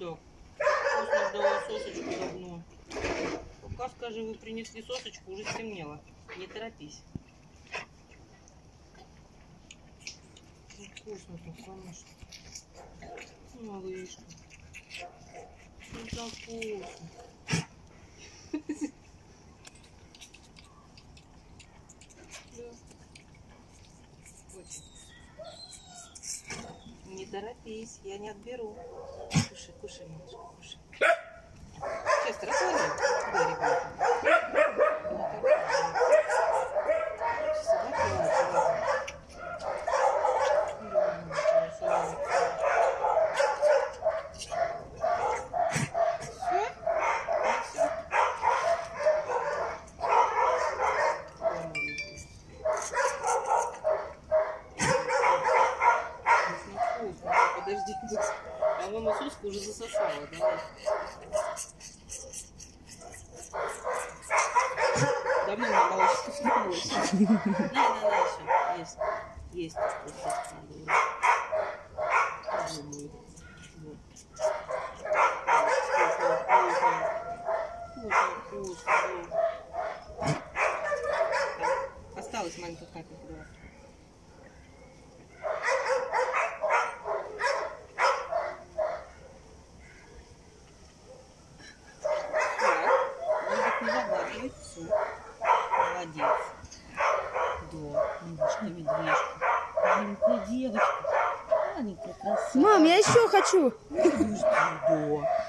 Так. Вкусно ждала сосочку давно. Пока, скажи, вы принесли сосочку, уже стемнело. Не торопись. Ну, Вкусно-то, конечно. Малышка. Ну, так вкусно. Не торопись, я не отберу. Подожди, тут. А соску уже засосала, давай. Давно мне молочка вкусная. На, на, на, еще. Есть. Есть. Думаю. Вот. Осталась маленькая капелька. давай. Так, все. Молодец. Да, немножко медвежка. Маленькая девочка. Маленькая красавица. Мам, я еще хочу. Да.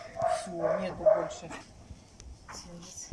Все, нету больше. Сейчас.